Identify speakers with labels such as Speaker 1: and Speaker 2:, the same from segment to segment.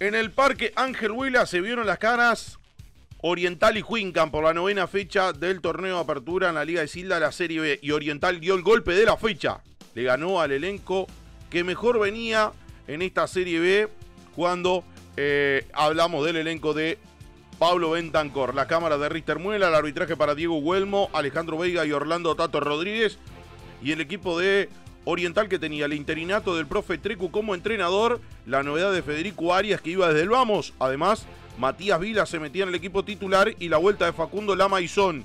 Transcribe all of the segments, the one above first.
Speaker 1: En el Parque Ángel Huila se vieron las caras Oriental y Huincan por la novena fecha del torneo de apertura en la Liga de Silda la Serie B. Y Oriental dio el golpe de la fecha. Le ganó al elenco que mejor venía en esta Serie B cuando eh, hablamos del elenco de Pablo Bentancor. La cámara de Richter Muela, el arbitraje para Diego Huelmo, Alejandro Veiga y Orlando Tato Rodríguez. Y el equipo de Oriental que tenía el interinato del profe Trecu como entrenador, la novedad de Federico Arias que iba desde el vamos, además Matías Vila se metía en el equipo titular y la vuelta de Facundo Lamaizón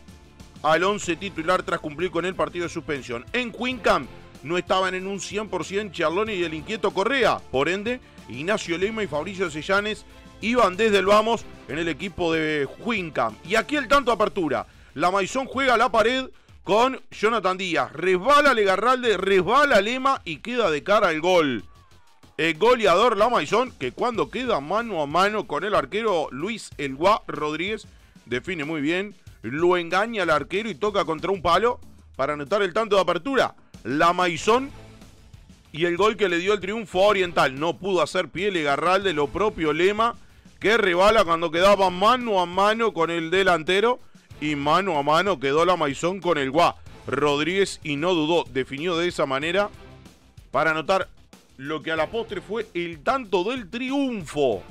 Speaker 1: al 11 titular tras cumplir con el partido de suspensión. En Quincam no estaban en un 100% Charloni y el inquieto Correa, por ende Ignacio Lema y Fabricio Sellanes iban desde el vamos en el equipo de Quincam. Y aquí el tanto apertura. La Maizón juega a la pared con Jonathan Díaz. Resbala Legarralde, resbala Lema y queda de cara al gol. El goleador La Maizón, que cuando queda mano a mano con el arquero Luis Elguá Rodríguez, define muy bien, lo engaña al arquero y toca contra un palo para anotar el tanto de apertura. La Maizón y el gol que le dio el triunfo Oriental. No pudo hacer pie Legarralde, lo propio Lema, que rebala cuando quedaba mano a mano con el delantero y mano a mano quedó la Maizón con el Guá. Rodríguez y no dudó, definió de esa manera para anotar lo que a la postre fue el tanto del triunfo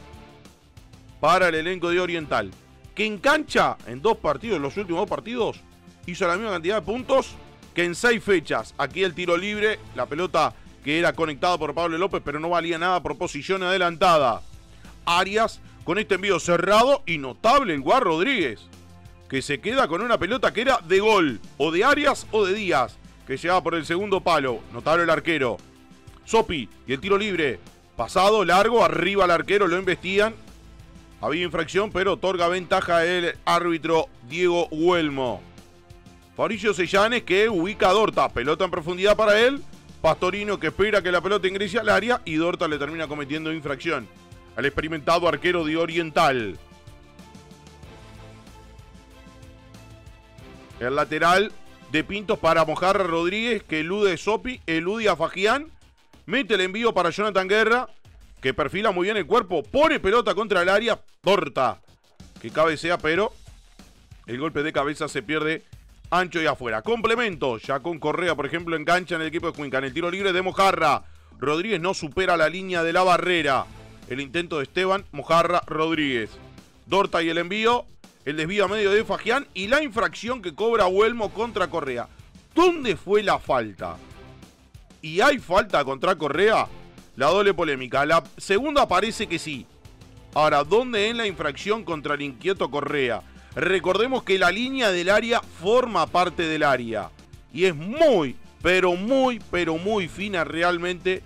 Speaker 1: para el elenco de Oriental, que en cancha, en dos partidos, los últimos dos partidos, hizo la misma cantidad de puntos que en seis fechas. Aquí el tiro libre, la pelota que era conectada por Pablo López, pero no valía nada por posición adelantada. Arias con este envío cerrado y notable el Guar Rodríguez que se queda con una pelota que era de gol, o de Arias o de Díaz, que llegaba por el segundo palo. Notable el arquero. Sopi y el tiro libre. Pasado, largo, arriba al arquero, lo investigan. Había infracción, pero otorga ventaja el árbitro Diego Huelmo. Fabricio Sellanes que ubica a Dorta. Pelota en profundidad para él. Pastorino que espera que la pelota ingrese al área y Dorta le termina cometiendo infracción. Al experimentado arquero de Oriental. El lateral de Pintos para Mojarra Rodríguez, que elude Sopi, elude a Fagián. Mete el envío para Jonathan Guerra, que perfila muy bien el cuerpo. Pone pelota contra el área. Torta, que cabecea, pero el golpe de cabeza se pierde ancho y afuera. Complemento, ya con Correa, por ejemplo, engancha en el equipo de Cuenca. En el tiro libre de Mojarra. Rodríguez no supera la línea de la barrera. El intento de Esteban Mojarra Rodríguez. Dorta y el envío el desvío a medio de Fagián y la infracción que cobra Huelmo contra Correa. ¿Dónde fue la falta? ¿Y hay falta contra Correa? La doble polémica. La segunda parece que sí. Ahora, ¿dónde es la infracción contra el inquieto Correa? Recordemos que la línea del área forma parte del área. Y es muy, pero muy, pero muy fina realmente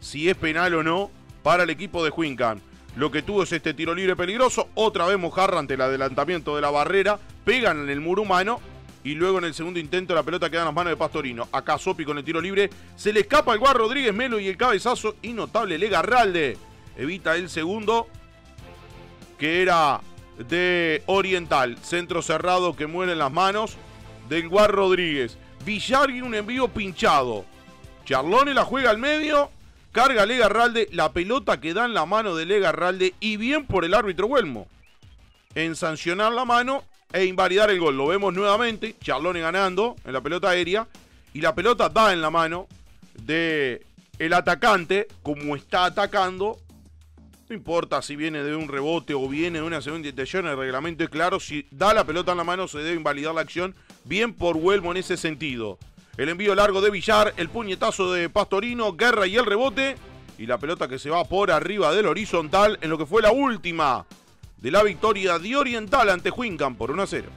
Speaker 1: si es penal o no para el equipo de Huincan. Lo que tuvo es este tiro libre peligroso. Otra vez Mojarra ante el adelantamiento de la barrera. Pegan en el muro humano. Y luego en el segundo intento la pelota queda en las manos de Pastorino. Acá Sopi con el tiro libre. Se le escapa el Guar Rodríguez Melo y el cabezazo innotable Legarralde. Evita el segundo. Que era de Oriental. Centro cerrado que muere en las manos del Guar Rodríguez. Villar un envío pinchado. Charlone la juega al medio Carga Legarralde, la pelota que da en la mano de Legarralde y bien por el árbitro Huelmo. En sancionar la mano e invalidar el gol. Lo vemos nuevamente, Charlone ganando en la pelota aérea y la pelota da en la mano de el atacante como está atacando. No importa si viene de un rebote o viene de una segunda intención, el reglamento es claro, si da la pelota en la mano se debe invalidar la acción. Bien por Huelmo en ese sentido. El envío largo de Villar, el puñetazo de Pastorino, Guerra y el rebote. Y la pelota que se va por arriba del horizontal en lo que fue la última de la victoria de Oriental ante Huincan por 1 a 0.